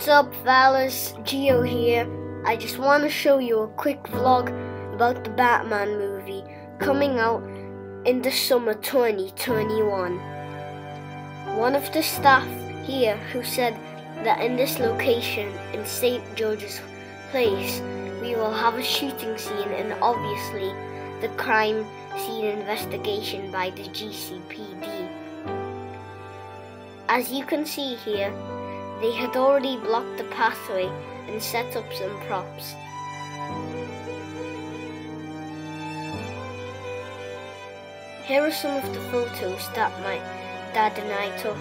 What's up, fellas? Gio here. I just want to show you a quick vlog about the Batman movie coming out in the summer 2021. One of the staff here who said that in this location in St. George's Place we will have a shooting scene and obviously the crime scene investigation by the GCPD. As you can see here, they had already blocked the pathway and set up some props. Here are some of the photos that my dad and I took.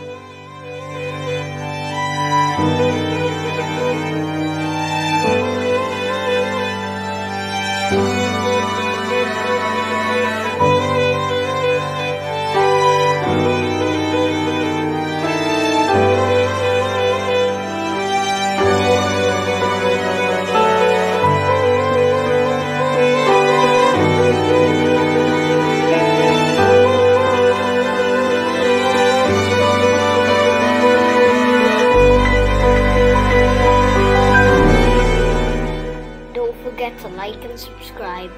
forget to like and subscribe.